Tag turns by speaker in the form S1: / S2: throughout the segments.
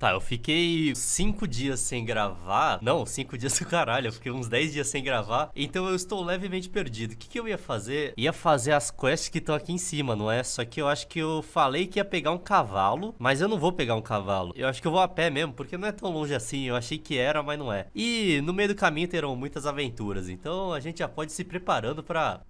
S1: Tá, eu fiquei cinco dias sem gravar. Não, cinco dias do caralho. Eu fiquei uns 10 dias sem gravar. Então eu estou levemente perdido. O que, que eu ia fazer? Ia fazer as quests que estão aqui em cima, não é? Só que eu acho que eu falei que ia pegar um cavalo. Mas eu não vou pegar um cavalo. Eu acho que eu vou a pé mesmo, porque não é tão longe assim. Eu achei que era, mas não é. E no meio do caminho terão muitas aventuras. Então a gente já pode ir se preparando pra.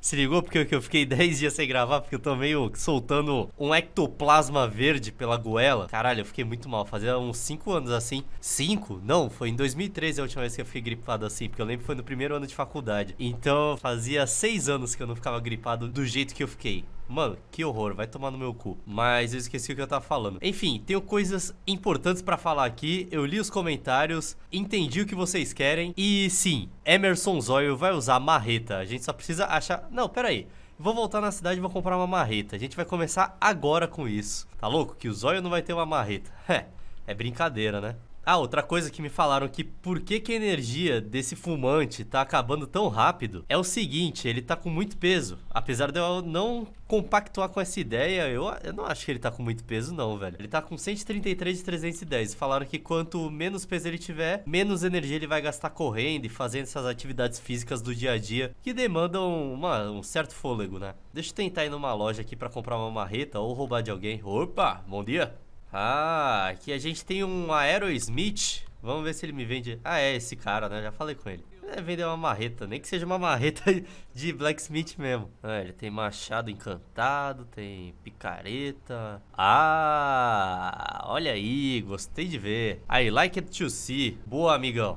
S1: Se ligou porque eu fiquei 10 dias sem gravar porque eu tô meio soltando um ectoplasma verde pela goela. Caralho, eu fiquei muito mal. Fazia uns 5 anos assim. 5? Não, foi em 2013 a última vez que eu fiquei gripado assim, porque eu lembro que foi no primeiro ano de faculdade. Então fazia 6 anos que eu não ficava gripado do jeito que eu fiquei. Mano, que horror, vai tomar no meu cu. Mas eu esqueci o que eu tava falando. Enfim, tenho coisas importantes para falar aqui. Eu li os comentários, entendi o que vocês querem. E sim, Emerson Zóio vai usar marreta. A gente só precisa achar. Não, pera aí. Vou voltar na cidade e vou comprar uma marreta. A gente vai começar agora com isso. Tá louco? Que o Zóio não vai ter uma marreta. É, é brincadeira, né? Ah, outra coisa que me falaram que por que, que a energia desse fumante tá acabando tão rápido é o seguinte, ele tá com muito peso. Apesar de eu não compactuar com essa ideia, eu, eu não acho que ele tá com muito peso não, velho. Ele tá com 133 de 310. Falaram que quanto menos peso ele tiver, menos energia ele vai gastar correndo e fazendo essas atividades físicas do dia a dia que demandam uma, um certo fôlego, né? Deixa eu tentar ir numa loja aqui para comprar uma marreta ou roubar de alguém. Opa, bom dia. Ah, aqui a gente tem um Aerosmith. Vamos ver se ele me vende. Ah, é esse cara, né? Já falei com ele. Ele vender uma marreta, nem que seja uma marreta de blacksmith mesmo. Ah, ele tem machado encantado, tem picareta. Ah, olha aí, gostei de ver. Aí, like it to see. Boa, amigão.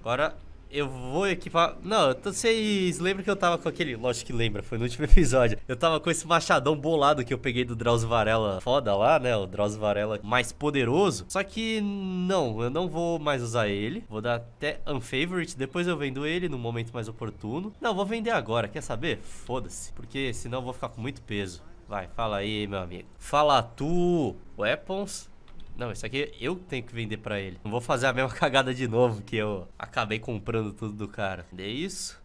S1: Agora eu vou equipar. Não, vocês lembram que eu tava com aquele. Lógico que lembra, foi no último episódio. Eu tava com esse machadão bolado que eu peguei do Drauzio Varela foda lá, né? O Drauzio Varela mais poderoso. Só que não, eu não vou mais usar ele. Vou dar até unfavorite. Depois eu vendo ele no momento mais oportuno. Não, vou vender agora, quer saber? Foda-se. Porque senão eu vou ficar com muito peso. Vai, fala aí, meu amigo. Fala tu. Weapons. Não, isso aqui eu tenho que vender pra ele. Não vou fazer a mesma cagada de novo que eu acabei comprando tudo do cara. Vender isso.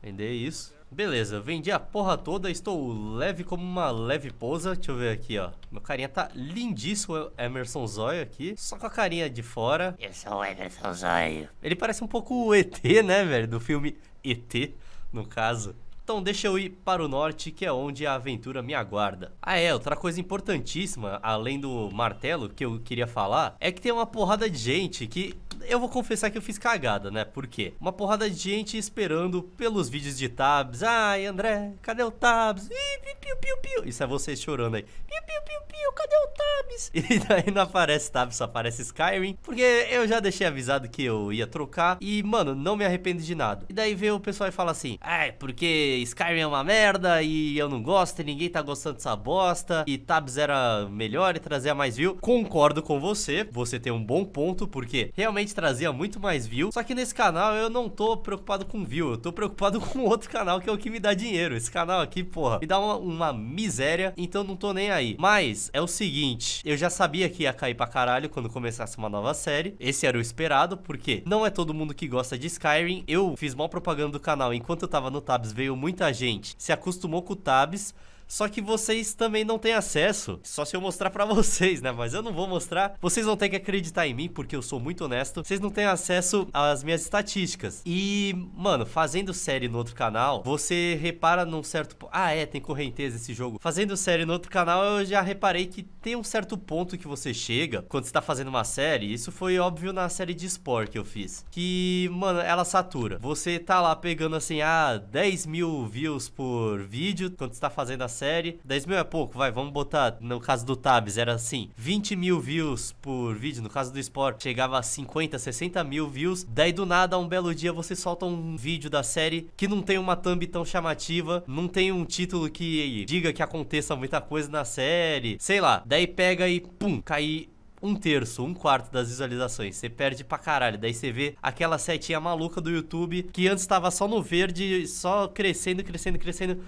S1: Vender isso. Beleza, vendi a porra toda, estou leve como uma leve pousa. Deixa eu ver aqui, ó. Meu carinha tá lindíssimo, Emerson Zóio aqui. Só com a carinha de fora.
S2: Eu sou o Emerson Zóio.
S1: Ele parece um pouco o ET, né, velho? Do filme ET, no caso. Então deixa eu ir para o norte, que é onde a aventura me aguarda. Ah é, outra coisa importantíssima, além do martelo que eu queria falar, é que tem uma porrada de gente que eu vou confessar que eu fiz cagada, né? Por quê? Uma porrada de gente esperando pelos vídeos de Tabs. Ai, André, cadê o Tabs? Ih, piu, piu, piu. Isso é você chorando aí. Piu, piu, piu, piu, cadê o Tabs? E daí não aparece Tabs, só aparece Skyrim. Porque eu já deixei avisado que eu ia trocar. E, mano, não me arrependo de nada. E daí vem o pessoal e fala assim: Ai, porque Skyrim é uma merda e eu não gosto e ninguém tá gostando dessa bosta. E Tabs era melhor e trazia mais view. Concordo com você. Você tem um bom ponto, porque realmente trazia muito mais view. Só que nesse canal eu não tô preocupado com view, eu tô preocupado com outro canal que é o que me dá dinheiro. Esse canal aqui, porra, me dá uma, uma miséria, então não tô nem aí. Mas é o seguinte, eu já sabia que ia cair pra caralho quando começasse uma nova série. Esse era o esperado, porque não é todo mundo que gosta de Skyrim. Eu fiz mal propaganda do canal enquanto eu tava no Tabs, veio muita gente, se acostumou com o Tabs. Só que vocês também não têm acesso. Só se eu mostrar para vocês, né? Mas eu não vou mostrar. Vocês vão ter que acreditar em mim, porque eu sou muito honesto. Vocês não têm acesso às minhas estatísticas. E, mano, fazendo série no outro canal, você repara num certo. Ah, é, tem correnteza esse jogo. Fazendo série no outro canal, eu já reparei que tem um certo ponto que você chega quando você tá fazendo uma série. Isso foi óbvio na série de Sport que eu fiz. Que, mano, ela satura. Você tá lá pegando assim, ah, 10 mil views por vídeo quando você tá fazendo a série. 10 mil é pouco, vai, vamos botar. No caso do Tabs, era assim: 20 mil views por vídeo. No caso do Sport, chegava a 50, 60 mil views. Daí do nada, um belo dia, você solta um vídeo da série que não tem uma thumb tão chamativa, não tem um título que diga que aconteça muita coisa na série. Sei lá, daí pega e pum, cai um terço, um quarto das visualizações. Você perde pra caralho. Daí você vê aquela setinha maluca do YouTube que antes tava só no verde, só crescendo, crescendo, crescendo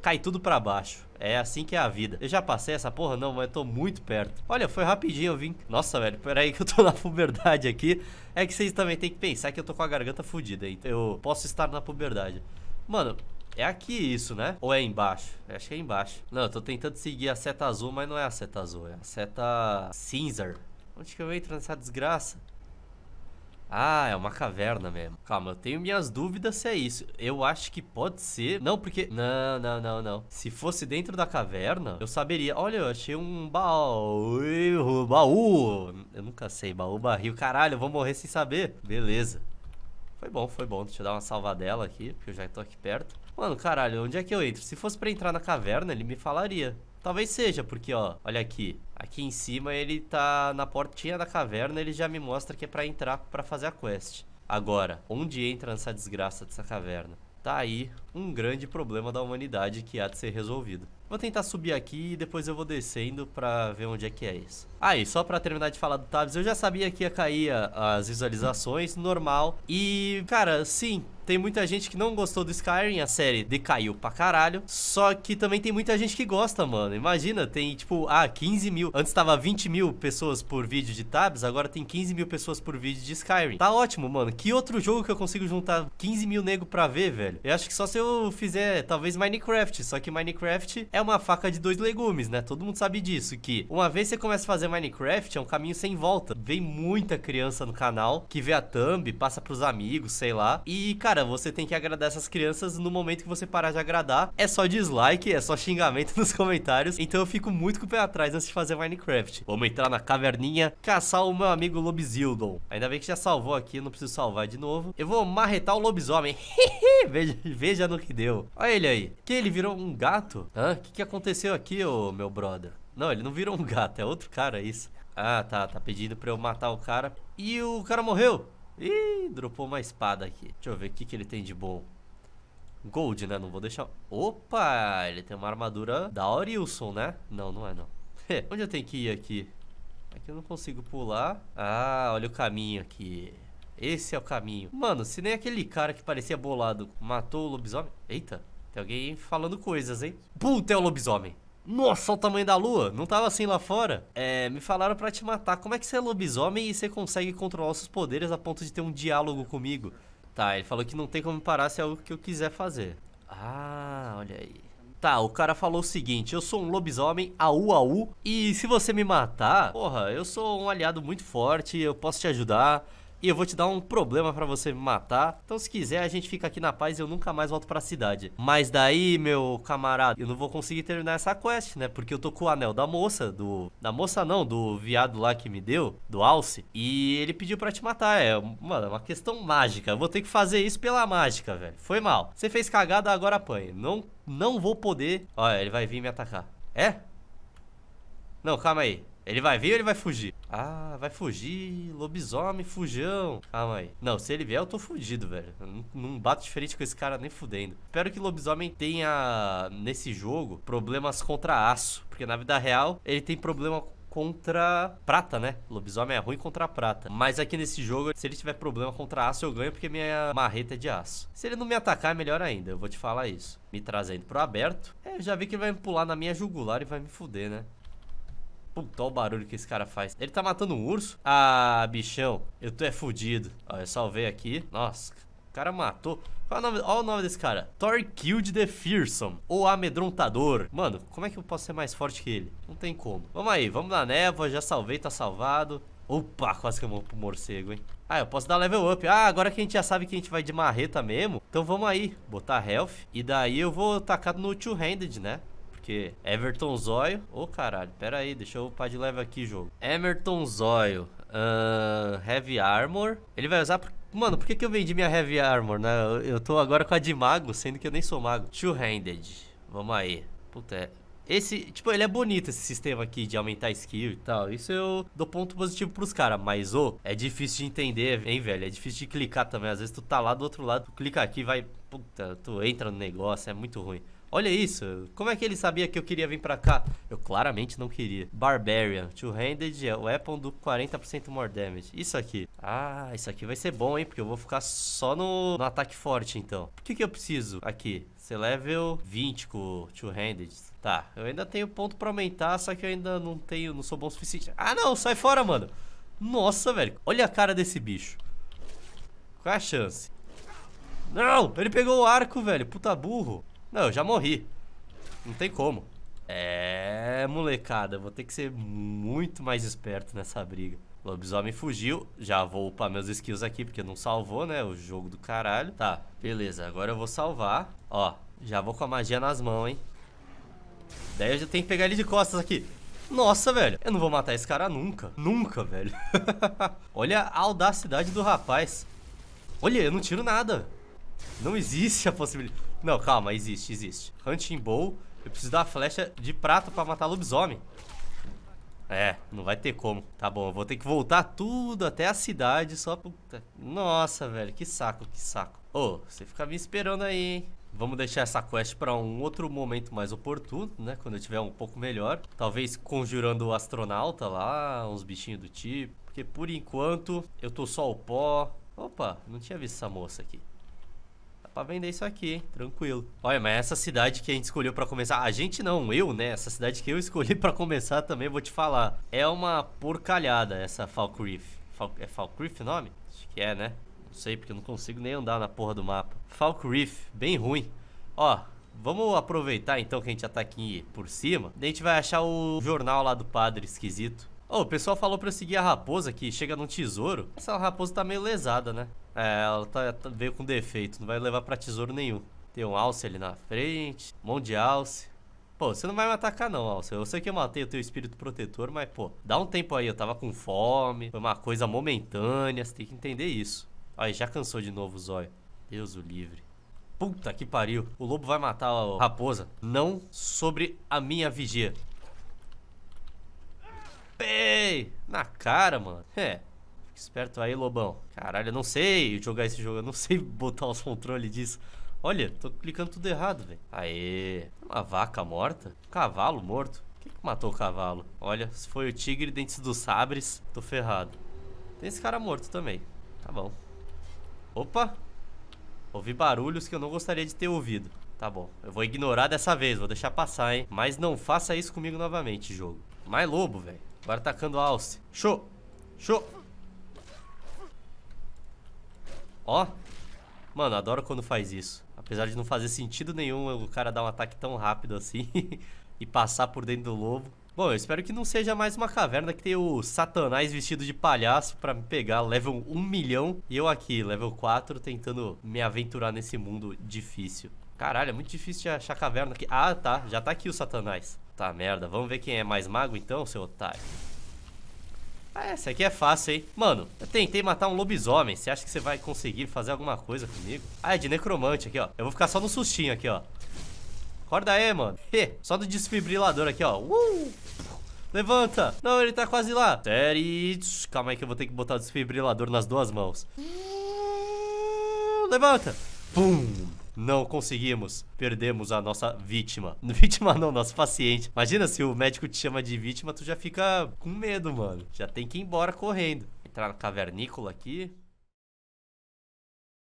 S1: cai tudo pra baixo. É assim que é a vida. Eu já passei essa porra? Não, mas eu tô muito perto. Olha, foi rapidinho, eu vim. Nossa, velho, peraí que eu tô na puberdade aqui. É que vocês também têm que pensar que eu tô com a garganta fodida. Então eu posso estar na puberdade. Mano, é aqui isso, né? Ou é embaixo? Acho que é embaixo. Não, eu tô tentando seguir a seta azul, mas não é a seta azul. É a seta cinza. Onde que eu entro nessa desgraça? Ah, é uma caverna mesmo. Calma, eu tenho minhas dúvidas se é isso. Eu acho que pode ser. Não, porque. Não, não, não, não. Se fosse dentro da caverna, eu saberia. Olha, eu achei um baú. Baú. Eu nunca sei. Baú, barril. Caralho, eu vou morrer sem saber. Beleza. Foi bom, foi bom. Deixa eu dar uma salvadela aqui, porque eu já tô aqui perto. Mano, caralho, onde é que eu entro? Se fosse pra entrar na caverna, ele me falaria. Talvez seja, porque, ó, olha aqui. Aqui em cima ele tá na portinha da caverna, ele já me mostra que é pra entrar pra fazer a quest. Agora, onde entra nessa desgraça dessa caverna? Tá aí um grande problema da humanidade que há de ser resolvido. Vou tentar subir aqui e depois eu vou descendo pra ver onde é que é isso. Aí, ah, só pra terminar de falar do Tabs, eu já sabia que ia cair as visualizações, normal. E, cara, sim, tem muita gente que não gostou do Skyrim, a série decaiu pra caralho. Só que também tem muita gente que gosta, mano. Imagina, tem tipo, ah, 15 mil. Antes tava 20 mil pessoas por vídeo de Tabs, agora tem 15 mil pessoas por vídeo de Skyrim. Tá ótimo, mano. Que outro jogo que eu consigo juntar 15 mil nego pra ver, velho? Eu acho que só se eu fizer, talvez, Minecraft. Só que Minecraft é uma faca de dois legumes, né? Todo mundo sabe disso. Que uma vez você começa a fazer Minecraft, é um caminho sem volta. Vem muita criança no canal que vê a thumb, passa pros amigos, sei lá. E, cara, cara, você tem que agradar essas crianças no momento que você parar de agradar. É só dislike, é só xingamento nos comentários. Então eu fico muito com o pé atrás antes de fazer Minecraft. Vamos entrar na caverninha, caçar o meu amigo Lobizildon. Ainda bem que já salvou aqui, não preciso salvar de novo. Eu vou marretar o lobisomem. veja, veja no que deu. Olha ele aí. Que ele virou um gato? Hã? O que, que aconteceu aqui, ô meu brother? Não, ele não virou um gato, é outro cara isso. Ah, tá, tá pedindo pra eu matar o cara. E o cara morreu. Ih, dropou uma espada aqui. Deixa eu ver o que, que ele tem de bom. Gold, né? Não vou deixar... Opa! Ele tem uma armadura da Orilson, né? Não, não é não. Onde eu tenho que ir aqui? Aqui eu não consigo pular. Ah, olha o caminho aqui. Esse é o caminho. Mano, se nem aquele cara que parecia bolado matou o lobisomem... Eita, tem alguém falando coisas, hein? Puta, é o lobisomem. Nossa, o tamanho da lua. Não tava assim lá fora. É, me falaram para te matar. Como é que você é lobisomem e você consegue controlar os seus poderes a ponto de ter um diálogo comigo? Tá, ele falou que não tem como parar se é algo que eu quiser fazer. Ah, olha aí. Tá, o cara falou o seguinte, eu sou um lobisomem, au au, e se você me matar, porra, eu sou um aliado muito forte, eu posso te ajudar, e eu vou te dar um problema para você me matar. Então, se quiser, a gente fica aqui na paz e eu nunca mais volto pra cidade. Mas daí, meu camarada, eu não vou conseguir terminar essa quest, né? Porque eu tô com o anel da moça, do... Da moça não, do viado lá que me deu, do Alce. E ele pediu para te matar. É, mano, é uma questão mágica. Eu vou ter que fazer isso pela mágica, velho. Foi mal. Você fez cagada, agora apanha. Não, não vou poder... Olha, ele vai vir me atacar. É? Não, calma aí. Ele vai vir ou ele vai fugir? Ah, vai fugir. Lobisomem, fujão. Calma aí. Não, se ele vier, eu tô fugido, velho. não, não bato diferente com esse cara nem fudendo. Espero que lobisomem tenha, nesse jogo, problemas contra aço. Porque na vida real, ele tem problema contra prata, né? Lobisomem é ruim contra prata. Mas aqui nesse jogo, se ele tiver problema contra aço, eu ganho porque minha marreta é de aço. Se ele não me atacar, é melhor ainda. Eu vou te falar isso. Me trazendo pro aberto. É, já vi que ele vai me pular na minha jugular e vai me fuder, né? Puta, olha o barulho que esse cara faz. Ele tá matando um urso? Ah, bichão, eu tô é fudido. Ó, eu salvei aqui. Nossa, o cara matou. Qual é o nome? Olha o nome desse cara. Thorkild the Fearsome. O Amedrontador. Mano, como é que eu posso ser mais forte que ele? Não tem como. Vamos aí, vamos na névoa. Já salvei, tá salvado. Opa, quase que eu vou pro morcego, hein? Ah, eu posso dar level up. Ah, agora que a gente já sabe que a gente vai de marreta mesmo. Então vamos aí, botar health. E daí eu vou tacar no two-handed, né? Porque Everton Zóio. Ô, oh, caralho, pera aí, deixa eu upar de level aqui, jogo. Emerton Zóio. Uh, heavy Armor. Ele vai usar... Mano, por que, que eu vendi minha Heavy Armor, né? Eu, eu tô agora com a de mago, sendo que eu nem sou mago. Two-handed. Vamos aí. Puta, é... Esse, tipo, ele é bonito esse sistema aqui de aumentar skill e tal. Isso eu dou ponto positivo pros caras. Mas, ô, oh, é difícil de entender, hein, velho? É difícil de clicar também. Às vezes tu tá lá do outro lado, tu clica aqui vai... Puta, tu entra no negócio, é muito ruim. Olha isso, como é que ele sabia que eu queria vir pra cá? Eu claramente não queria. Barbarian, two-handed, weapon do 40% more damage. Isso aqui. Ah, isso aqui vai ser bom, hein? Porque eu vou ficar só no, no ataque forte, então. O que que eu preciso aqui? Ser level 20 com two-handed. Tá, eu ainda tenho ponto pra aumentar, só que eu ainda não tenho, não sou bom o suficiente. Ah, não, sai fora, mano. Nossa, velho. Olha a cara desse bicho. Qual é a chance? Não, ele pegou o arco, velho. Puta burro. Não, eu já morri. Não tem como. É, molecada, vou ter que ser muito mais esperto nessa briga. Lobisomem fugiu, já vou upar meus skills aqui, porque não salvou, né, o jogo do caralho. Tá, beleza, agora eu vou salvar. Ó, já vou com a magia nas mãos, hein. Daí eu já tenho que pegar ele de costas aqui. Nossa, velho, eu não vou matar esse cara nunca. Nunca, velho. Olha a audacidade do rapaz. Olha, eu não tiro nada. Não existe a possibilidade. Não, calma, existe, existe. Hunting Bow eu preciso dar flecha de prata pra matar lobisomem. É, não vai ter como. Tá bom, eu vou ter que voltar tudo até a cidade só pra... Nossa, velho, que saco, que saco. Ô, oh, você fica me esperando aí, hein? Vamos deixar essa quest para um outro momento mais oportuno, né? Quando eu tiver um pouco melhor. Talvez conjurando o astronauta lá, uns bichinhos do tipo. Porque por enquanto eu tô só o pó. Opa, não tinha visto essa moça aqui vender isso aqui, hein? Tranquilo. Olha, mas essa cidade que a gente escolheu pra começar... A gente não, eu, né? Essa cidade que eu escolhi pra começar também, vou te falar. É uma porcalhada essa Falkreef. Fal... É Falkreef o nome? Acho que é, né? Não sei, porque eu não consigo nem andar na porra do mapa. Falkreef, bem ruim. Ó, Vamos aproveitar então que a gente já tá aqui por cima. Daí a gente vai achar o jornal lá do padre esquisito. Oh, o pessoal falou pra eu seguir a raposa que chega num tesouro. Essa raposa tá meio lesada, né? É, ela tá, tá, veio com defeito, não vai levar pra tesouro nenhum. Tem um alce ali na frente, um monte de alce. Pô, você não vai me atacar não, Alce. Eu sei que eu matei o teu espírito protetor, mas, pô, dá um tempo aí. Eu tava com fome, foi uma coisa momentânea, você tem que entender isso. Aí, já cansou de novo o zóio. Deus o livre. Puta que pariu. O lobo vai matar a raposa. Não sobre a minha vigia. Ei! Na cara, mano. É, Esperto aí, Lobão. Caralho, eu não sei jogar esse jogo. Eu não sei botar os controles disso. Olha, tô clicando tudo errado, velho. Aê. Uma vaca morta? Um cavalo morto? Quem que matou o cavalo? Olha, se foi o tigre dentes dos sabres, tô ferrado. Tem esse cara morto também. Tá bom. Opa! Ouvi barulhos que eu não gostaria de ter ouvido. Tá bom, eu vou ignorar dessa vez, vou deixar passar, hein? Mas não faça isso comigo novamente, jogo. Mais lobo, velho. Agora tacando alce. Show! Show! Ó. Mano, adoro quando faz isso. Apesar de não fazer sentido nenhum o cara dar um ataque tão rápido assim e passar por dentro do lobo. Bom, eu espero que não seja mais uma caverna que tem o satanás vestido de palhaço pra me pegar level 1 milhão e eu aqui, level 4, tentando me aventurar nesse mundo difícil. Caralho, é muito difícil de achar caverna aqui. Ah, tá, já tá aqui o satanás. Tá, merda, vamos ver quem é mais mago então, seu otário. Ah, essa aqui é fácil, hein? Mano, eu tentei matar um lobisomem. Você acha que você vai conseguir fazer alguma coisa comigo? Ah, é de necromante aqui, ó. Eu vou ficar só no sustinho aqui, ó. Acorda aí, mano. só do desfibrilador aqui, ó. Uh! Levanta. Não, ele tá quase lá. Sério. Calma aí que eu vou ter que botar o desfibrilador nas duas mãos. Levanta. Pum. Não conseguimos. Perdemos a nossa vítima. Vítima não, nosso paciente. Imagina se o médico te chama de vítima, tu já fica com medo, mano. Já tem que ir embora correndo. Entrar na cavernícola aqui.